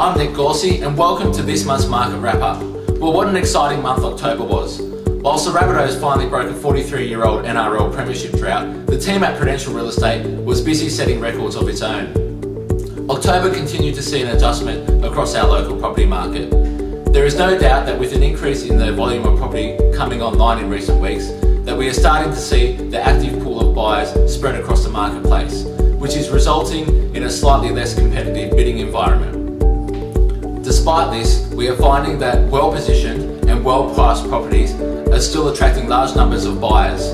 I'm Nick Gauci and welcome to this month's market wrap up. Well, what an exciting month October was. Whilst the Rabbitohs finally broke a 43 year old NRL Premiership drought, the team at Prudential Real Estate was busy setting records of its own. October continued to see an adjustment across our local property market. There is no doubt that with an increase in the volume of property coming online in recent weeks, that we are starting to see the active pool of buyers spread across the marketplace, which is resulting in a slightly less competitive bidding environment. Despite this, we are finding that well-positioned and well-priced properties are still attracting large numbers of buyers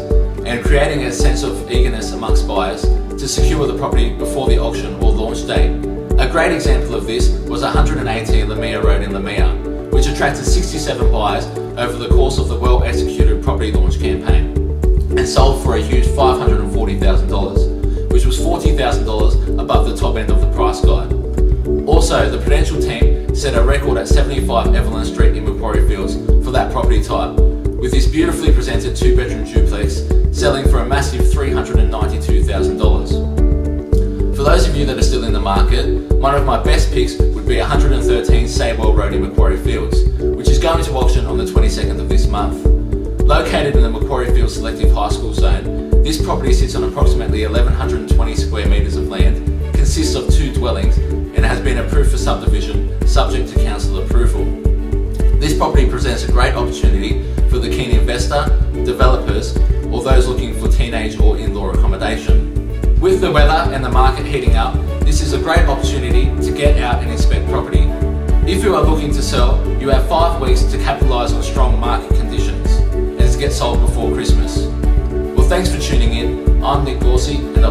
and creating a sense of eagerness amongst buyers to secure the property before the auction or launch date. A great example of this was 118 Leumeah Road in Leumeah, which attracted 67 buyers over the course of the well-executed property launch campaign and sold for a huge $540,000, which was $40,000 above the top end of the price guide. Also, the Prudential team set a record at 75 Evelyn Street in Macquarie Fields for that property type, with this beautifully presented two bedroom duplex selling for a massive $392,000. For those of you that are still in the market, one of my best picks would be 113 Saywell Road in Macquarie Fields, which is going to auction on the 22nd of this month. Located in the Macquarie Fields Selective High School zone, this property sits on approximately 1120 square metres of land, consists of approved for subdivision subject to council approval. This property presents a great opportunity for the keen investor, developers, or those looking for teenage or in-law accommodation. With the weather and the market heating up, this is a great opportunity to get out and inspect property. If you are looking to sell, you have five weeks to capitalise on strong market conditions and to get sold before Christmas. Well, thanks for tuning in. I'm Nick Gauci and I